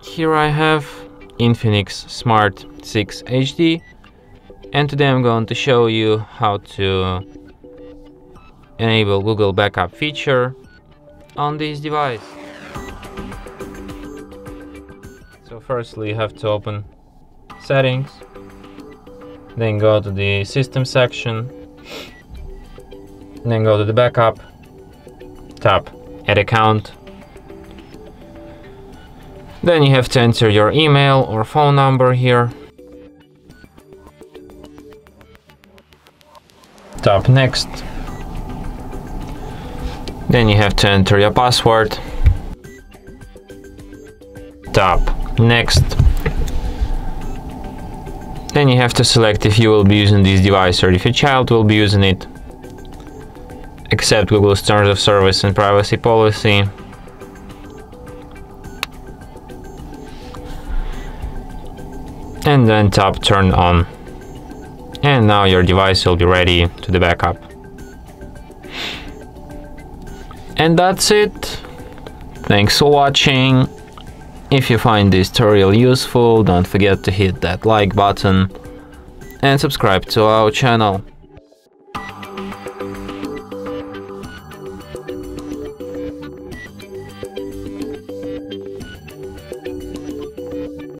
Here I have Infinix Smart 6 HD and today I'm going to show you how to enable Google Backup feature on this device. So firstly you have to open settings then go to the system section then go to the backup tap add account then you have to enter your email or phone number here tap next then you have to enter your password tap next then you have to select if you will be using this device or if your child will be using it. Accept Google's terms of service and privacy policy. And then tap turn on. And now your device will be ready to the backup. And that's it. Thanks for watching. If you find this tutorial useful, don't forget to hit that like button and subscribe to our channel.